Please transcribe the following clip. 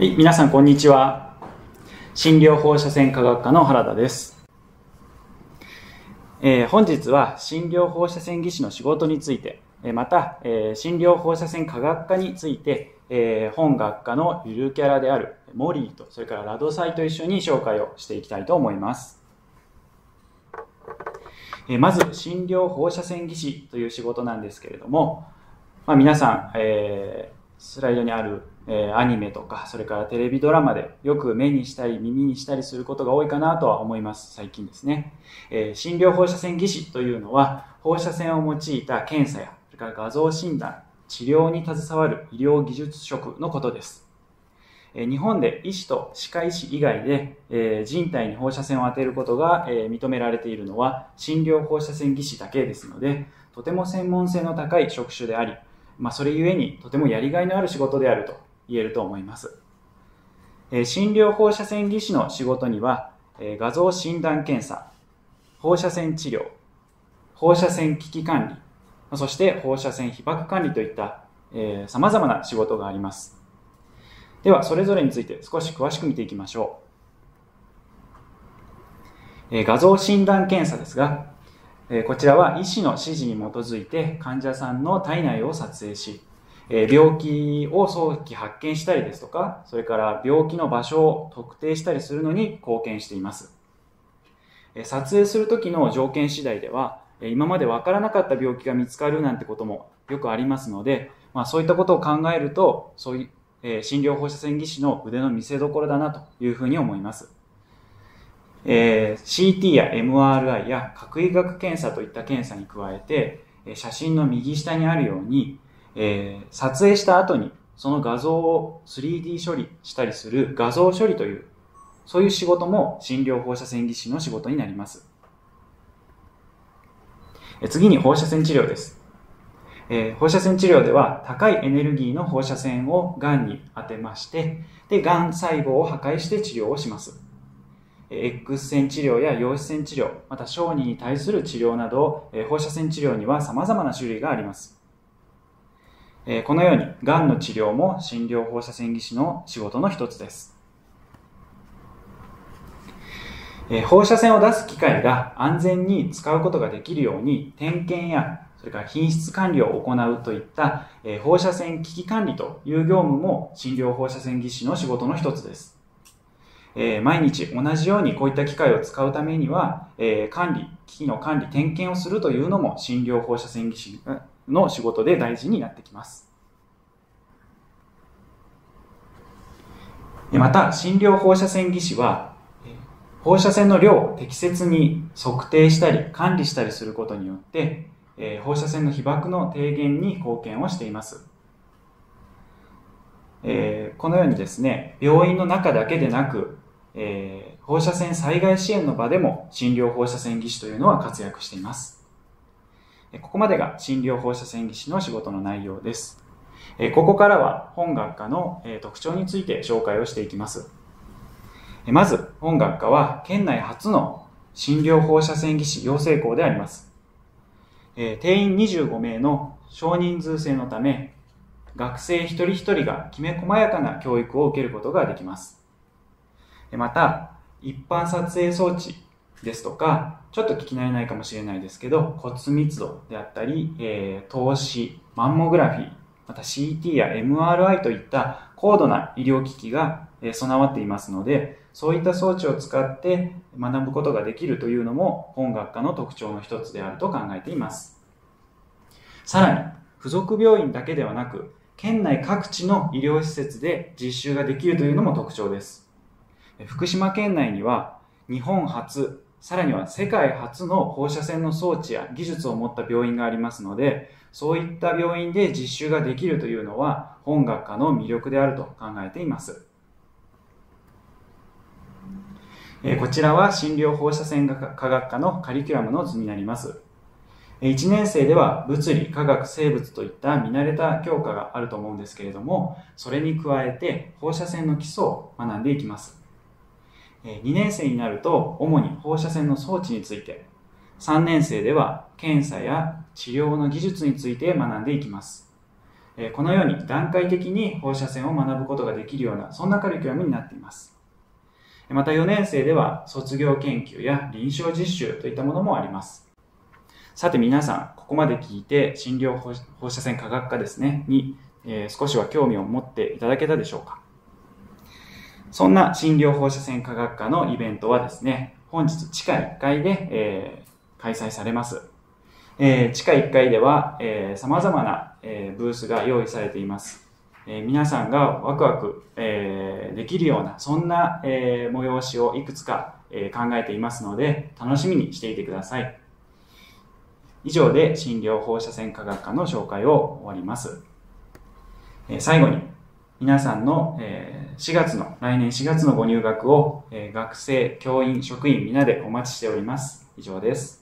はい、皆さんこんにちは。診療放射線科学科の原田です。えー、本日は診療放射線技師の仕事について、また、えー、診療放射線科学科について、えー、本学科のゆるキャラであるモリーと、それからラドサイと一緒に紹介をしていきたいと思います。えー、まず、診療放射線技師という仕事なんですけれども、まあ、皆さん、えー、スライドにあるえー、アニメとか、それからテレビドラマでよく目にしたり耳にしたりすることが多いかなとは思います、最近ですね。えー、診療放射線技師というのは、放射線を用いた検査や、それから画像診断、治療に携わる医療技術職のことです。えー、日本で医師と歯科医師以外で、え人体に放射線を当てることが、え認められているのは、診療放射線技師だけですので、とても専門性の高い職種であり、まあ、それゆえにとてもやりがいのある仕事であると言えると思います。診療放射線技師の仕事には、画像診断検査、放射線治療、放射線危機管理、そして放射線被曝管理といったさまざまな仕事があります。では、それぞれについて少し詳しく見ていきましょう。え画像診断検査ですが、えこちらは医師の指示に基づいて患者さんの体内を撮影し、え病気を早期発見したりですとか、それから病気の場所を特定したりするのに貢献しています。え撮影するときの条件次第では、今までわからなかった病気が見つかるなんてこともよくありますので、まあ、そういったことを考えると、そういう、え、診療放射線技師の腕の見せ所だなというふうに思います。えー、CT や MRI や核医学検査といった検査に加えて、写真の右下にあるように、えー、撮影した後にその画像を 3D 処理したりする画像処理という、そういう仕事も診療放射線技師の仕事になります。え次に放射線治療です。えー、放射線治療では高いエネルギーの放射線を癌に当てまして、で、癌細胞を破壊して治療をします。X 線治療や陽子線治療、また小児に対する治療など、放射線治療には様々な種類があります。えこのように、がんの治療も診療放射線技師の仕事の一つです。え放射線を出す機械が安全に使うことができるように、点検や、それから品質管理を行うといった、え放射線危機管理という業務も診療放射線技師の仕事の一つです。え毎日同じようにこういった機械を使うためには、え管理、機器の管理、点検をするというのも診療放射線技師の仕事で大事になってきます。また、診療放射線技師は、放射線の量を適切に測定したり管理したりすることによって、放射線の被曝の低減に貢献をしています。このようにですね、病院の中だけでなく、放射線災害支援の場でも診療放射線技師というのは活躍しています。ここまでが診療放射線技師の仕事の内容です。ここからは本学科の特徴について紹介をしていきます。まず、本学科は県内初の診療放射線技師養成校であります。定員25名の少人数制のため、学生一人一人がきめ細やかな教育を受けることができます。また、一般撮影装置ですとか、ちょっと聞き慣れないかもしれないですけど、骨密度であったり、えー、透視、マンモグラフィー、また CT や MRI といった高度な医療機器が備わっていますので、そういった装置を使って学ぶことができるというのも本学科の特徴の一つであると考えています。さらに、付属病院だけではなく、県内各地の医療施設で実習ができるというのも特徴です。福島県内には日本初さらには世界初の放射線の装置や技術を持った病院がありますので、そういった病院で実習ができるというのは本学科の魅力であると考えています。こちらは診療放射線科学科のカリキュラムの図になります。1年生では物理、科学、生物といった見慣れた教科があると思うんですけれども、それに加えて放射線の基礎を学んでいきます。2年生になると主に放射線の装置について、3年生では検査や治療の技術について学んでいきます。このように段階的に放射線を学ぶことができるような、そんなカリキュラムになっています。また4年生では卒業研究や臨床実習といったものもあります。さて皆さん、ここまで聞いて診療放射線科学科ですね、に、え、少しは興味を持っていただけたでしょうか？そんな診療放射線科学科のイベントはですね、本日地下1階で、えー、開催されます。えー、地下1階では、えー、様々な、えー、ブースが用意されています。え、皆さんがワクワク、えー、できるような、そんな、え、催しをいくつか、え、考えていますので、楽しみにしていてください。以上で診療放射線科学科の紹介を終わります。え、最後に、皆さんの、え、4月の、来年4月のご入学を、え、学生、教員、職員皆でお待ちしております。以上です。